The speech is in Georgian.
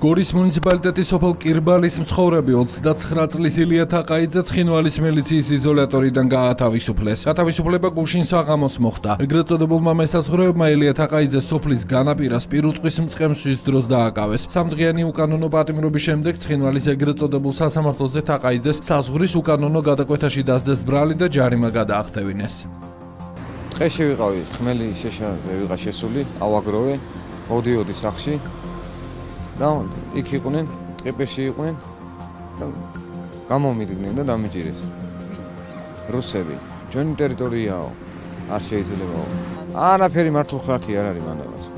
გორის მუნიციპალიტეტის სოფელ კირბალის მცხოვრები 29 წლის ილია თაყაიძე ცხინვალის მილიციის იზოლატორიდან გაათავისუფლეს. გათავისუფლება გუშინ საღამოს მოხდა. ეგრეთ წოდებულმა მესაზღვრეებმა ილია თაყაიძეს სოფლის განაპირას პირუტყვის მწყემსვის დროს დააკავეს. სამდღიანი უკანონო პატიმრობის შემდეგ ცხინვალის ეგრეთ წოდებულ სასამართლოზე თაყაიძეს საზღვრის უკანონო გადაკვეთაში დასდეს ბრალი და ჯარიმა გადაახტევინეს. ტყეში ვიყავი, ხმელი შეშაზე ვიყა შესული, ავაგროვე, ოდიოდი სახში. და იქ იყვნენ, ტყეპეში იყვნენ და გამომიდგნენ და დამიჭირეს. რუსები, ჩვენი ტერიტორიაო, არ შეიძლებაო. არაფერი მართულ ხალხი არ არის მანებას.